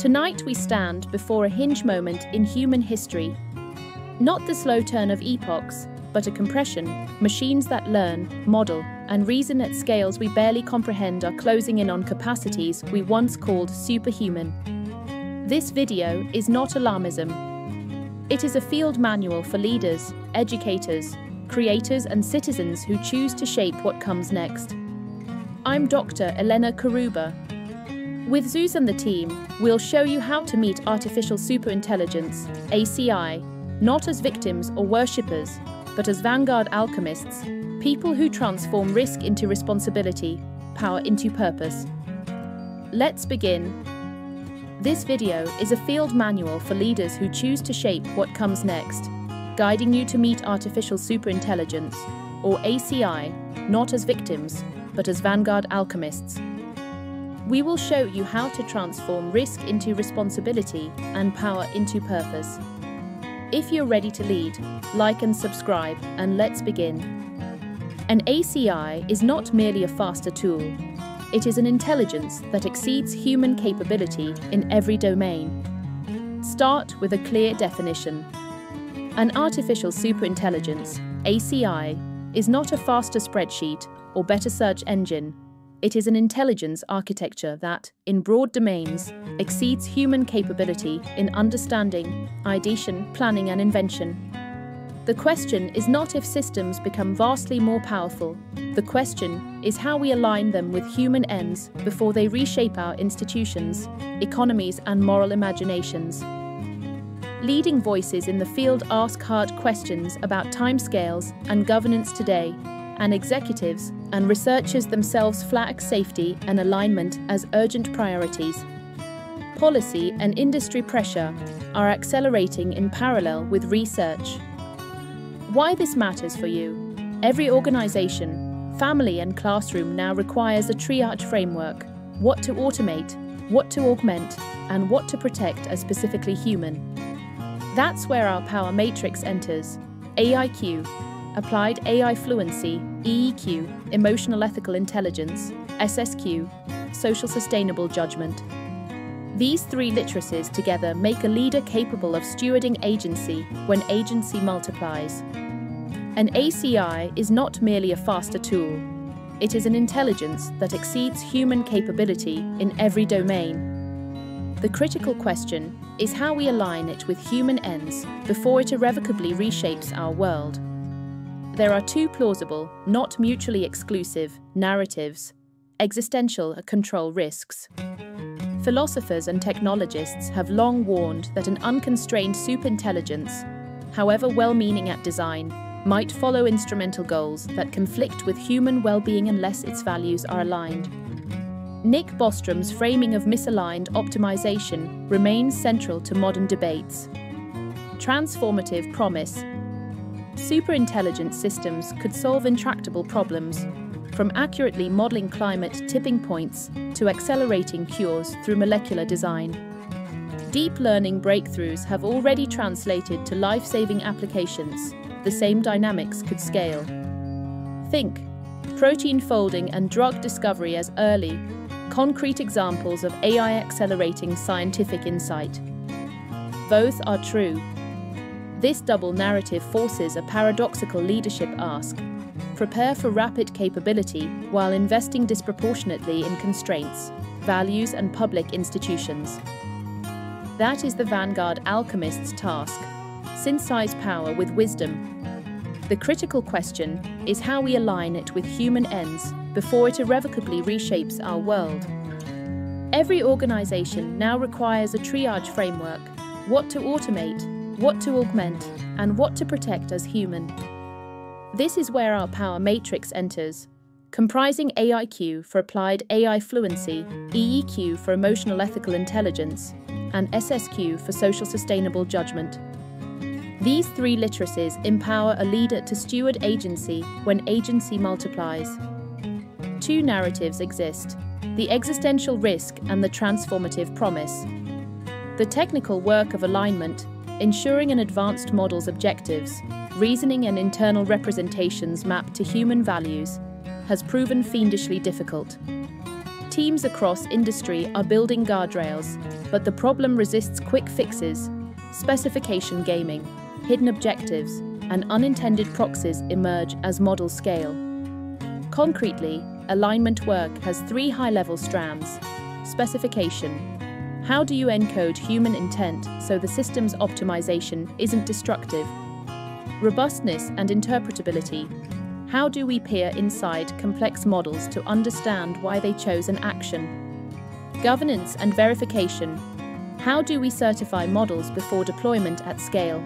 Tonight we stand before a hinge moment in human history. Not the slow turn of epochs, but a compression, machines that learn, model, and reason at scales we barely comprehend are closing in on capacities we once called superhuman. This video is not alarmism. It is a field manual for leaders, educators, creators, and citizens who choose to shape what comes next. I'm Dr. Elena Carruba. With Zeus and the team, we'll show you how to meet artificial superintelligence, ASI, not as victims or worshippers, but as vanguard alchemists, people who transform risk into responsibility, power into purpose. Let's begin. This video is a field manual for leaders who choose to shape what comes next, guiding you to meet artificial superintelligence, or ASI, not as victims, but as vanguard alchemists. We will show you how to transform risk into responsibility and power into purpose. If you're ready to lead, like and subscribe, and let's begin. An ASI is not merely a faster tool, it is an intelligence that exceeds human capability in every domain. Start with a clear definition. An artificial superintelligence, ASI, is not a faster spreadsheet or better search engine it is an intelligence architecture that, in broad domains, exceeds human capability in understanding, ideation, planning, and invention. The question is not if systems become vastly more powerful. The question is how we align them with human ends before they reshape our institutions, economies, and moral imaginations. Leading voices in the field ask hard questions about timescales and governance today and executives and researchers themselves flag safety and alignment as urgent priorities. Policy and industry pressure are accelerating in parallel with research. Why this matters for you? Every organisation, family, and classroom now requires a triage framework what to automate, what to augment, and what to protect as specifically human. That's where our power matrix enters AIQ, Applied AI Fluency, EEQ, Emotional Ethical Intelligence, SSQ, Social Sustainable Judgment. These three literacies together make a leader capable of stewarding agency when agency multiplies. An ASI is not merely a faster tool, it is an intelligence that exceeds human capability in every domain. The critical question is how we align it with human ends before it irrevocably reshapes our world. There are two plausible, not mutually exclusive, narratives existential control risks. Philosophers and technologists have long warned that an unconstrained superintelligence, however well meaning at design, might follow instrumental goals that conflict with human well being unless its values are aligned. Nick Bostrom's framing of misaligned optimization remains central to modern debates. Transformative promise Superintelligent systems could solve intractable problems, from accurately modelling climate tipping points to accelerating cures through molecular design. Deep learning breakthroughs have already translated to life saving applications. The same dynamics could scale. Think protein folding and drug discovery as early, concrete examples of AI accelerating scientific insight. Both are true, this double narrative forces a paradoxical leadership ask prepare for rapid capability while investing disproportionately in constraints, values, and public institutions. That is the vanguard alchemist's task synthesize power with wisdom. The critical question is how we align it with human ends before it irrevocably reshapes our world. Every organization now requires a triage framework what to automate, what to augment, and what to protect as human. This is where our power matrix enters, comprising AIQ for applied AI fluency, EEQ for emotional ethical intelligence, and SSQ for social sustainable judgment. These three literacies empower a leader to steward agency when agency multiplies. Two narratives exist the existential risk and the transformative promise. The technical work of alignment ensuring an advanced model's objectives, reasoning and internal representations mapped to human values, has proven fiendishly difficult. Teams across industry are building guardrails, but the problem resists quick fixes. Specification gaming, hidden objectives, and unintended proxies emerge as models scale. Concretely, alignment work has three high-level strands. Specification. How do you encode human intent so the system's optimization isn't destructive? Robustness and interpretability. How do we peer inside complex models to understand why they chose an action? Governance and verification. How do we certify models before deployment at scale?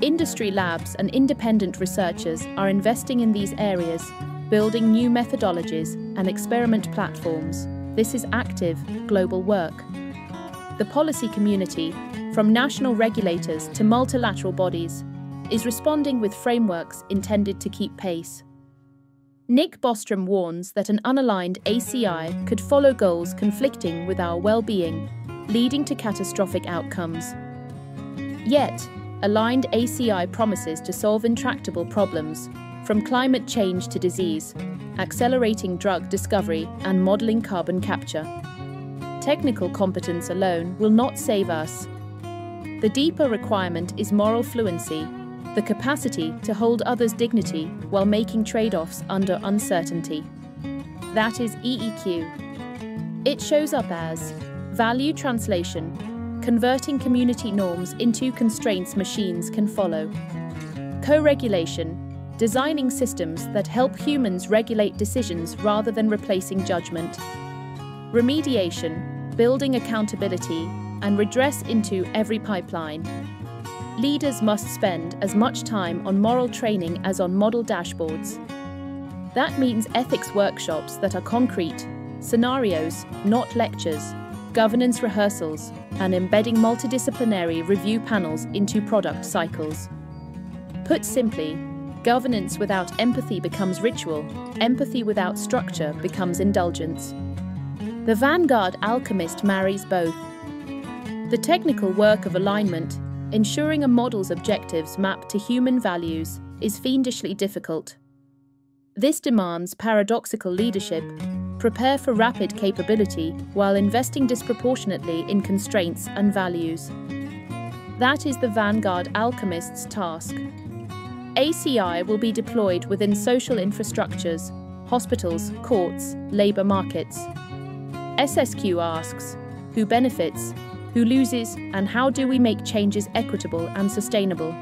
Industry labs and independent researchers are investing in these areas, building new methodologies and experiment platforms. This is active, global work. The policy community, from national regulators to multilateral bodies, is responding with frameworks intended to keep pace. Nick Bostrom warns that an unaligned ASI could follow goals conflicting with our well-being, leading to catastrophic outcomes. Yet, aligned ASI promises to solve intractable problems, from climate change to disease, accelerating drug discovery and modelling carbon capture. Technical competence alone will not save us. The deeper requirement is moral fluency the capacity to hold others' dignity while making trade offs under uncertainty. That is EEQ. It shows up as value translation, converting community norms into constraints machines can follow, co regulation, designing systems that help humans regulate decisions rather than replacing judgment, remediation, building accountability, and redress into every pipeline leaders must spend as much time on moral training as on model dashboards. That means ethics workshops that are concrete, scenarios, not lectures, governance rehearsals, and embedding multidisciplinary review panels into product cycles. Put simply, governance without empathy becomes ritual, empathy without structure becomes indulgence. The Vanguard alchemist marries both. The technical work of alignment ensuring a model's objectives map to human values is fiendishly difficult. This demands paradoxical leadership, prepare for rapid capability while investing disproportionately in constraints and values. That is the Vanguard Alchemist's task. ASI will be deployed within social infrastructures, hospitals, courts, labour markets. SSQ asks, who benefits? Who loses, and how do we make changes equitable and sustainable.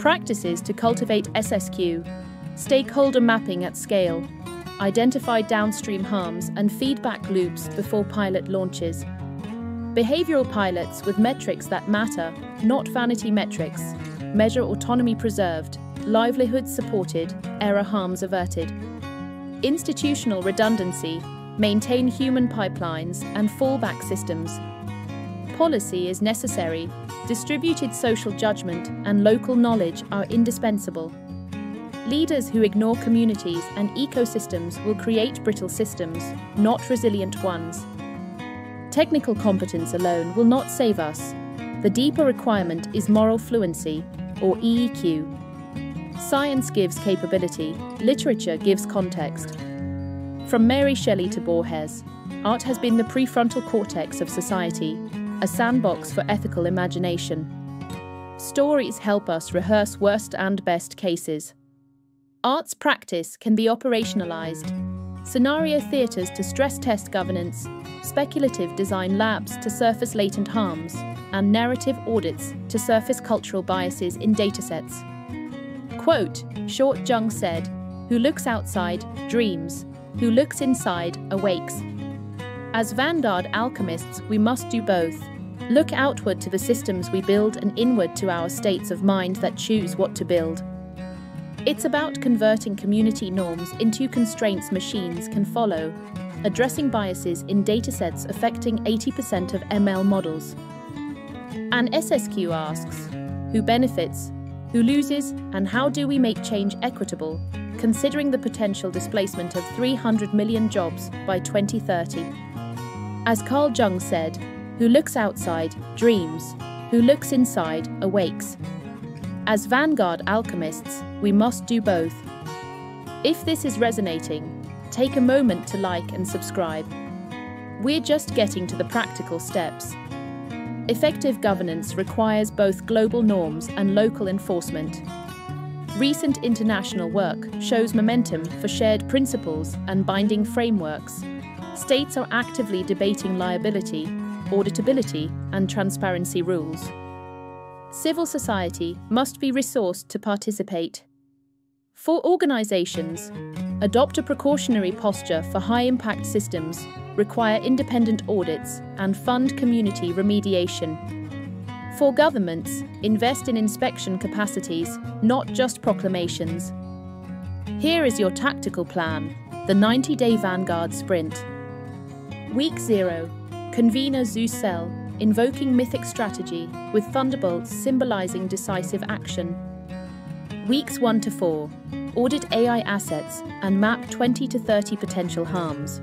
Practices to cultivate SSQ, stakeholder mapping at scale, identify downstream harms and feedback loops before pilot launches. Behavioural pilots with metrics that matter, not vanity metrics, measure autonomy preserved, livelihood supported, error harms averted. Institutional redundancy, maintain human pipelines and fallback systems Policy is necessary, distributed social judgment and local knowledge are indispensable. Leaders who ignore communities and ecosystems will create brittle systems, not resilient ones. Technical competence alone will not save us. The deeper requirement is moral fluency, or EEQ. Science gives capability, literature gives context. From Mary Shelley to Borges, art has been the prefrontal cortex of society, a sandbox for ethical imagination. Stories help us rehearse worst and best cases. Arts practice can be operationalised. Scenario theatres to stress test governance, speculative design labs to surface latent harms, and narrative audits to surface cultural biases in datasets. Quote, Short Jung said, Who looks outside, dreams. Who looks inside, awakes. As Vanguard alchemists, we must do both. Look outward to the systems we build and inward to our states of mind that choose what to build. It's about converting community norms into constraints machines can follow, addressing biases in datasets affecting 80% of ML models. An SSQ asks, who benefits, who loses, and how do we make change equitable, considering the potential displacement of 300 million jobs by 2030? As Carl Jung said, who looks outside dreams, who looks inside awakes. As vanguard alchemists, we must do both. If this is resonating, take a moment to like and subscribe. We're just getting to the practical steps. Effective governance requires both global norms and local enforcement. Recent international work shows momentum for shared principles and binding frameworks. States are actively debating liability, auditability, and transparency rules. Civil society must be resourced to participate. For organisations, adopt a precautionary posture for high impact systems require independent audits, and fund community remediation. For governments, invest in inspection capacities, not just proclamations. Here is your tactical plan the 90 day Vanguard Sprint. Week 0 Convener Cell, invoking mythic strategy with thunderbolts symbolizing decisive action. Weeks 1 to 4 Audit AI assets and map 20 to 30 potential harms.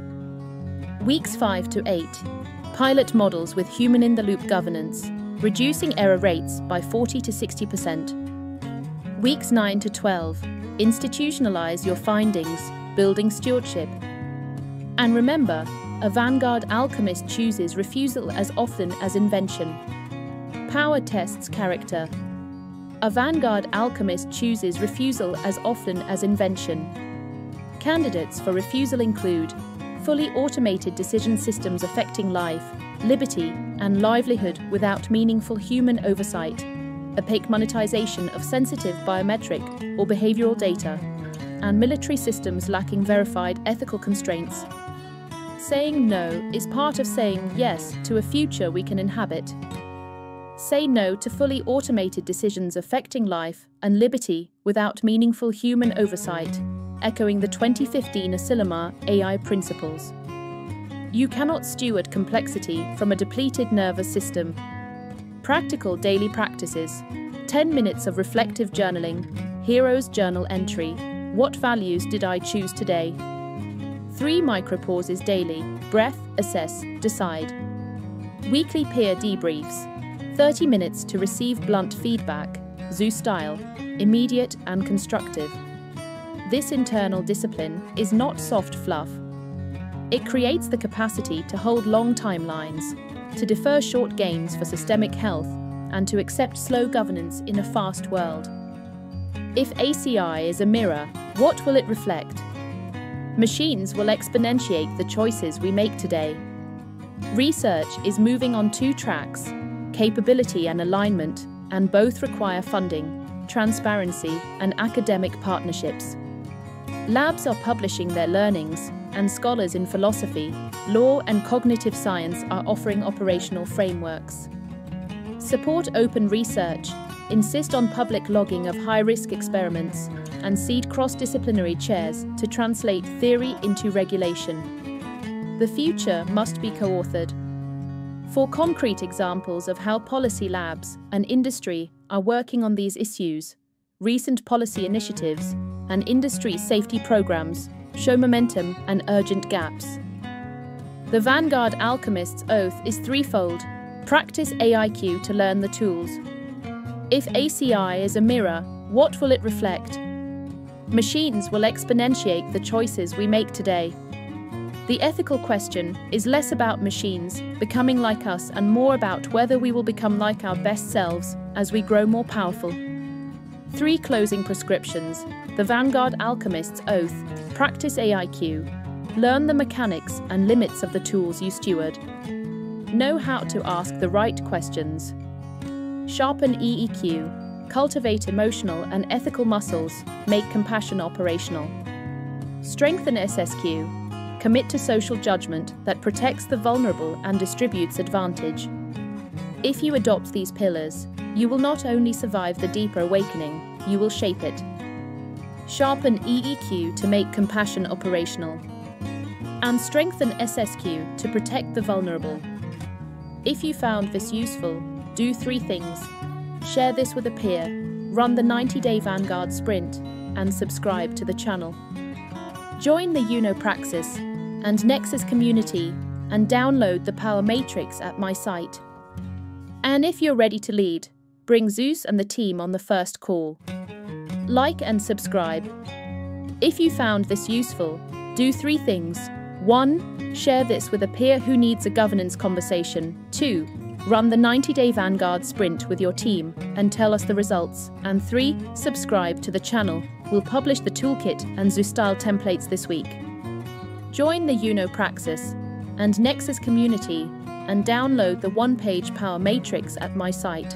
Weeks 5 to 8 Pilot models with human in the loop governance, reducing error rates by 40 to 60%. Weeks 9 to 12 Institutionalize your findings, building stewardship. And remember, a vanguard alchemist chooses refusal as often as invention. Power tests character. A vanguard alchemist chooses refusal as often as invention. Candidates for refusal include fully automated decision systems affecting life, liberty, and livelihood without meaningful human oversight, opaque monetization of sensitive biometric or behavioral data, and military systems lacking verified ethical constraints. Saying no is part of saying yes to a future we can inhabit. Say no to fully automated decisions affecting life and liberty without meaningful human oversight echoing the 2015 Asilomar AI principles. You cannot steward complexity from a depleted nervous system. Practical daily practices 10 minutes of reflective journaling, Hero's Journal entry What values did I choose today? Three micropauses daily breath, assess, decide. Weekly peer debriefs 30 minutes to receive blunt feedback, Zeus style, immediate and constructive. This internal discipline is not soft fluff. It creates the capacity to hold long timelines, to defer short gains for systemic health, and to accept slow governance in a fast world. If ASI is a mirror, what will it reflect? Machines will exponentiate the choices we make today. Research is moving on two tracks capability and alignment, and both require funding, transparency, and academic partnerships. Labs are publishing their learnings, and scholars in philosophy, law, and cognitive science are offering operational frameworks. Support open research, insist on public logging of high risk experiments, and seed cross disciplinary chairs to translate theory into regulation. The future must be co authored. For concrete examples of how policy labs and industry are working on these issues, recent policy initiatives, and industry safety programs show momentum and urgent gaps. The Vanguard Alchemist's oath is threefold practice AIQ to learn the tools. If ASI is a mirror, what will it reflect? Machines will exponentiate the choices we make today. The ethical question is less about machines becoming like us and more about whether we will become like our best selves as we grow more powerful. Three closing prescriptions the Vanguard Alchemist's Oath, Practice AIQ, learn the mechanics and limits of the tools you steward. Know how to ask the right questions. Sharpen EEQ, cultivate emotional and ethical muscles, make compassion operational. Strengthen SSQ, commit to social judgment that protects the vulnerable and distributes advantage. If you adopt these pillars, you will not only survive the deeper awakening, you will shape it. Sharpen EEQ to make compassion operational. And strengthen SSQ to protect the vulnerable. If you found this useful, do three things. Share this with a peer, run the 90 day Vanguard sprint, and subscribe to the channel. Join the UnoPraxis and Nexus community and download the Power Matrix at my site. And if you're ready to lead, Bring Zeus and the team on the first call. Like and subscribe. If you found this useful, Do three things. 1. Share this with a peer who needs a governance conversation. 2. Run the 90 day Vanguard sprint with your team and tell us the results. And 3. Subscribe to the channel. We'll publish the toolkit and Zeus style templates this week. Join the UNO Praxis and Nexus community and download the one page Power Matrix at my site